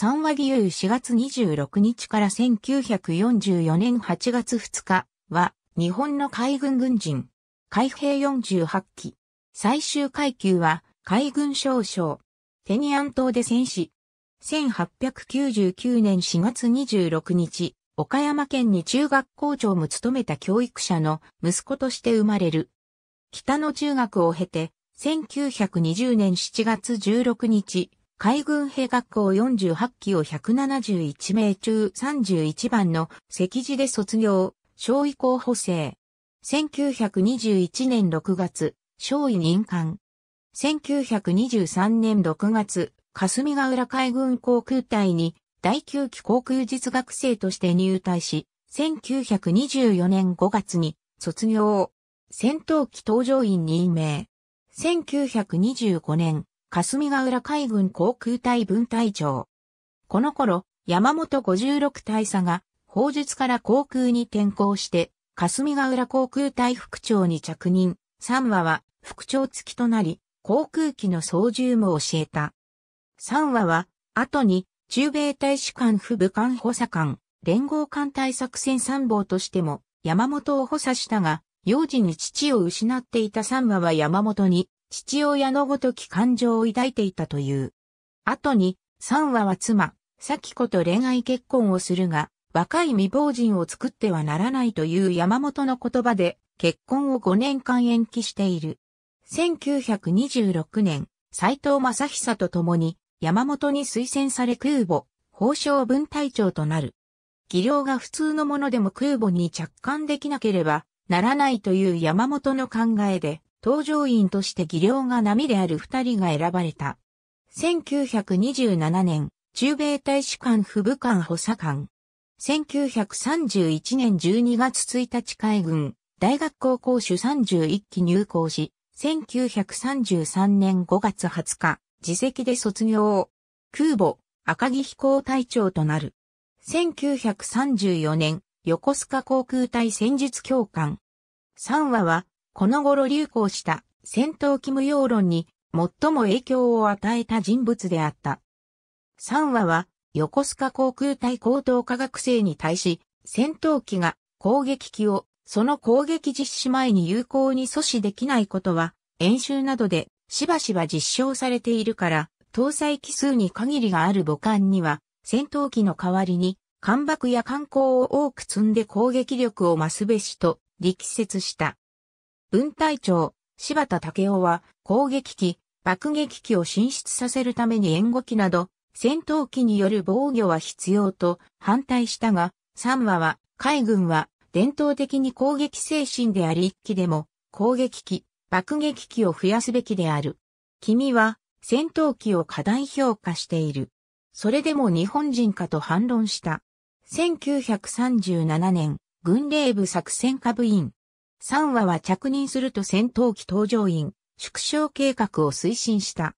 三和義勇4月26日から1944年8月2日は日本の海軍軍人。海兵48機。最終階級は海軍少将。テニアン島で戦死。1899年4月26日、岡山県に中学校長も務めた教育者の息子として生まれる。北の中学を経て、1920年7月16日、海軍兵学校48期を171名中31番の席次で卒業、少尉候補生。1921年6月、少尉任官。1923年6月、霞ヶ浦海軍航空隊に第9期航空実学生として入隊し、1924年5月に卒業。戦闘機搭乗員任命。1925年、霞ヶ浦海軍航空隊分隊長。この頃、山本56大佐が、法術から航空に転校して、霞ヶ浦航空隊副長に着任、三話は副長付きとなり、航空機の操縦も教えた。三話は、後に、中米大使館副部官補佐官、連合艦隊作戦参謀としても、山本を補佐したが、幼児に父を失っていた三話は山本に、父親のごとき感情を抱いていたという。後に、三話は妻、咲子と恋愛結婚をするが、若い未亡人を作ってはならないという山本の言葉で、結婚を5年間延期している。1926年、斎藤正久と共に、山本に推薦され空母、宝生分隊長となる。技量が普通のものでも空母に着艦できなければならないという山本の考えで、搭乗員として技量が波である二人が選ばれた。1927年、中米大使館副部官補佐官。1931年12月1日海軍、大学高校主31期入校し、1933年5月20日、自責で卒業。空母、赤木飛行隊長となる。1934年、横須賀航空隊戦術教官。3話は、この頃流行した戦闘機無用論に最も影響を与えた人物であった。3話は横須賀航空隊高等科学生に対し戦闘機が攻撃機をその攻撃実施前に有効に阻止できないことは演習などでしばしば実証されているから搭載機数に限りがある母艦には戦闘機の代わりに艦爆や艦砲を多く積んで攻撃力を増すべしと力説した。分隊長、柴田武雄は攻撃機、爆撃機を進出させるために援護機など、戦闘機による防御は必要と反対したが、三話は海軍は伝統的に攻撃精神であり一機でも攻撃機、爆撃機を増やすべきである。君は戦闘機を過大評価している。それでも日本人かと反論した。1937年、軍令部作戦下部員、3話は着任すると戦闘機搭乗員、縮小計画を推進した。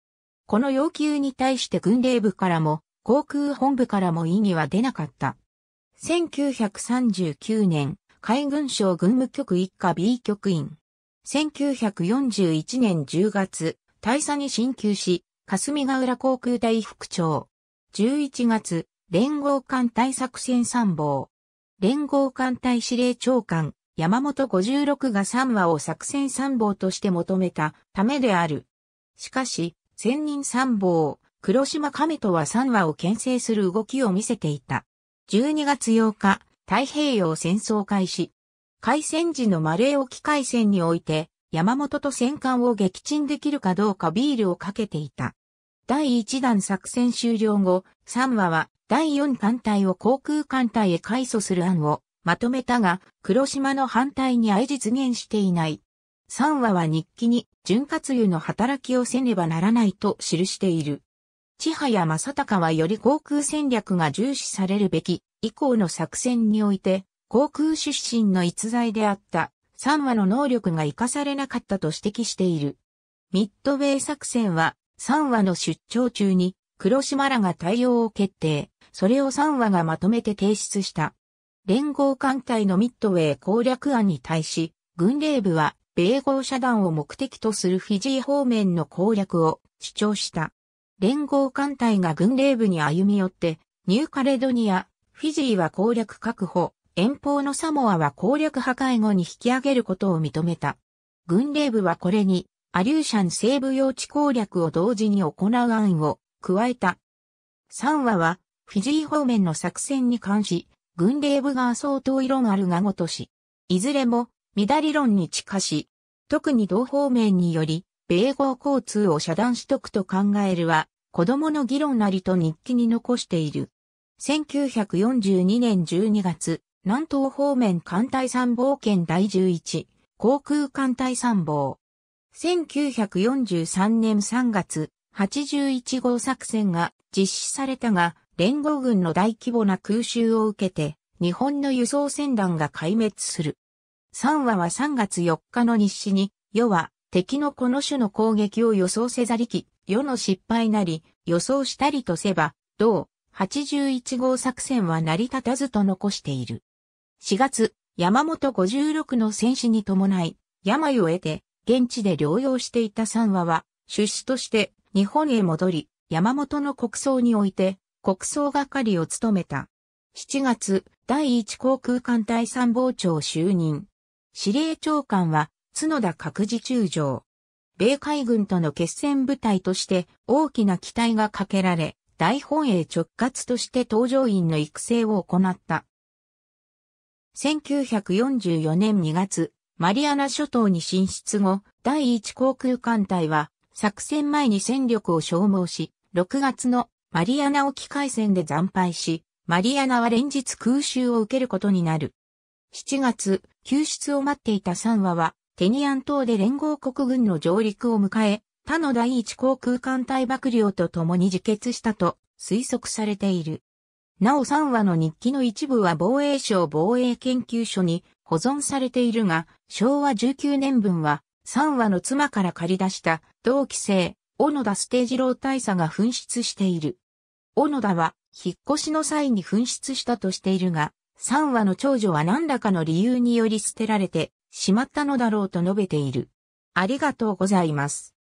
この要求に対して軍令部からも、航空本部からも異議は出なかった。1939年、海軍省軍務局一課 B 局員。1941年10月、大佐に進級し、霞ヶ浦航空隊副長。11月、連合艦隊作戦参謀。連合艦隊司令長官、山本56が3話を作戦参謀として求めたためである。しかし、千人参謀、黒島亀とは3話を牽制する動きを見せていた。12月8日、太平洋戦争開始。海戦時のマレー沖海戦において、山本と戦艦を撃沈できるかどうかビールをかけていた。第1弾作戦終了後、3話は第4艦隊を航空艦隊へ改組する案をまとめたが、黒島の反対に相実現していない。3話は日記に、潤滑油の働きをせねばならないと記している。千早正隆はより航空戦略が重視されるべき、以降の作戦において、航空出身の逸材であった3話の能力が活かされなかったと指摘している。ミッドウェイ作戦は3話の出張中に黒島らが対応を決定、それを3話がまとめて提出した。連合艦隊のミッドウェー攻略案に対し、軍令部は米豪遮断を目的とするフィジー方面の攻略を主張した。連合艦隊が軍令部に歩み寄って、ニューカレドニア、フィジーは攻略確保、遠方のサモアは攻略破壊後に引き上げることを認めた。軍令部はこれに、アリューシャン西部用地攻略を同時に行う案を加えた。3話は、フィジー方面の作戦に関し、軍令部が相当異論あるがごとし、いずれも、乱理論に近し、特に同方面により、米豪交通を遮断しとくと考えるは、子供の議論なりと日記に残している。1942年12月、南東方面艦隊参謀権第11、航空艦隊参謀。1943年3月、81号作戦が実施されたが、連合軍の大規模な空襲を受けて、日本の輸送船団が壊滅する。3話は3月4日の日誌に、世は敵のこの種の攻撃を予想せざりき、世の失敗なり、予想したりとせば、同81号作戦は成り立たずと残している。4月、山本56の戦死に伴い、病を得て、現地で療養していた三話は、出資として日本へ戻り、山本の国葬において、国葬係を務めた。7月、第一航空艦隊参謀長就任。司令長官は、角田各自中将。米海軍との決戦部隊として大きな期待がかけられ、大本営直轄として搭乗員の育成を行った。1944年2月、マリアナ諸島に進出後、第一航空艦隊は作戦前に戦力を消耗し、6月のマリアナ沖海戦で惨敗し、マリアナは連日空襲を受けることになる。7月、救出を待っていた3話は、テニアン島で連合国軍の上陸を迎え、他の第一航空艦隊幕僚と共に自決したと推測されている。なお3話の日記の一部は防衛省防衛研究所に保存されているが、昭和19年分は3話の妻から借り出した同期生、小野田ステージ老大佐が紛失している。小野田は引っ越しの際に紛失したとしているが、3話の長女は何らかの理由により捨てられてしまったのだろうと述べている。ありがとうございます。